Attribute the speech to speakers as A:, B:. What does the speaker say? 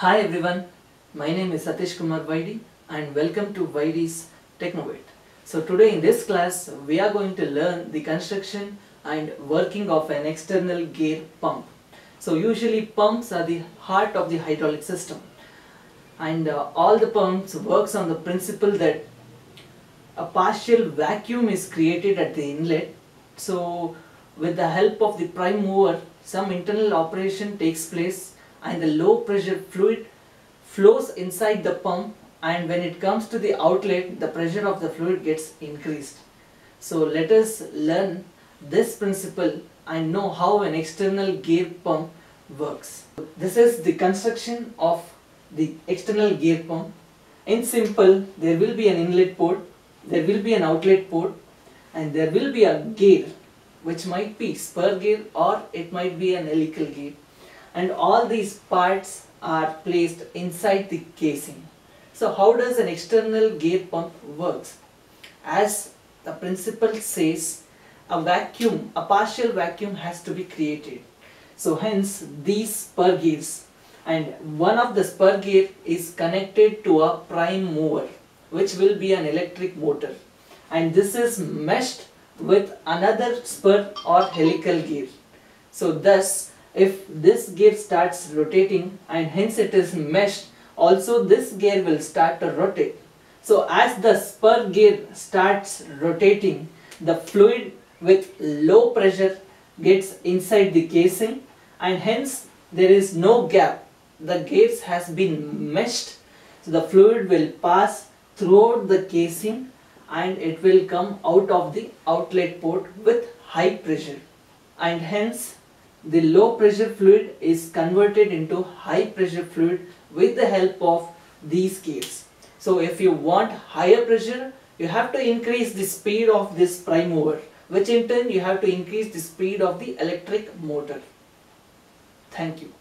A: Hi everyone, my name is Satish Kumar YD and welcome to YD's Technovate. So today in this class we are going to learn the construction and working of an external gear pump. So usually pumps are the heart of the hydraulic system and uh, all the pumps works on the principle that a partial vacuum is created at the inlet. So with the help of the prime mover some internal operation takes place and the low pressure fluid flows inside the pump and when it comes to the outlet the pressure of the fluid gets increased. So let us learn this principle and know how an external gear pump works. This is the construction of the external gear pump. In simple there will be an inlet port, there will be an outlet port and there will be a gear which might be spur gear or it might be an helical gear and all these parts are placed inside the casing. So how does an external gear pump works? As the principle says, a vacuum, a partial vacuum has to be created. So hence these spur gears and one of the spur gear is connected to a prime mover which will be an electric motor and this is meshed with another spur or helical gear. So thus if this gear starts rotating and hence it is meshed also this gear will start to rotate. So as the spur gear starts rotating the fluid with low pressure gets inside the casing and hence there is no gap. The gears has been meshed so the fluid will pass throughout the casing and it will come out of the outlet port with high pressure and hence the low pressure fluid is converted into high pressure fluid with the help of these gears. So if you want higher pressure, you have to increase the speed of this prime mover, which in turn you have to increase the speed of the electric motor. Thank you.